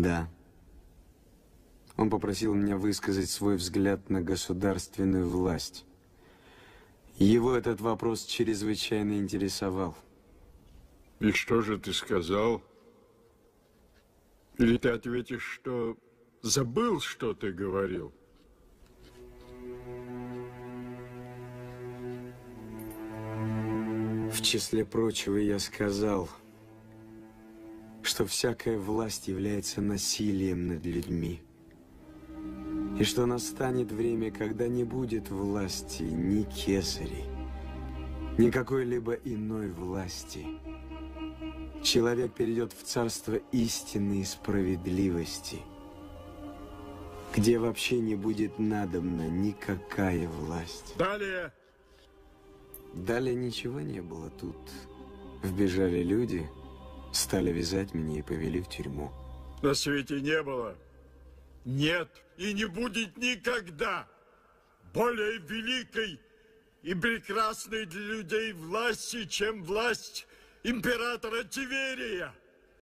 Да. Он попросил меня высказать свой взгляд на государственную власть. Его этот вопрос чрезвычайно интересовал. И что же ты сказал? Или ты ответишь, что забыл, что ты говорил? В числе прочего я сказал, что всякая власть является насилием над людьми. И что настанет время, когда не будет власти ни кесарей, ни какой-либо иной власти. Человек перейдет в царство истины и справедливости, где вообще не будет надобна никакая власть. Далее. Далее ничего не было тут. Вбежали люди, стали вязать меня и повели в тюрьму. На свете не было, нет и не будет никогда более великой и прекрасной для людей власти, чем власть императора Тиверия.